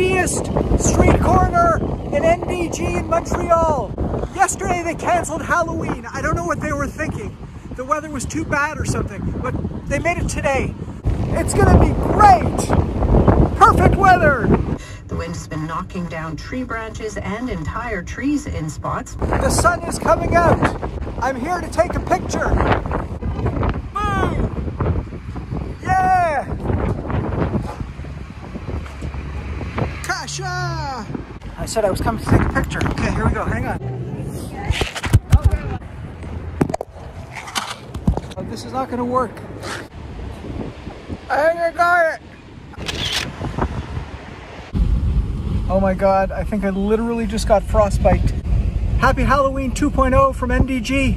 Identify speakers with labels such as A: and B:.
A: windiest street corner in NDG in Montreal. Yesterday they canceled Halloween. I don't know what they were thinking. The weather was too bad or something, but they made it today. It's gonna be great! Perfect weather!
B: The wind has been knocking down tree branches and entire trees in spots.
A: The sun is coming out. I'm here to take a picture. I said I was coming to take a picture. Okay, here we go. Hang on. Oh, this is not going to work. I think I got it. Oh my god, I think I literally just got frostbite. Happy Halloween 2.0 from NDG.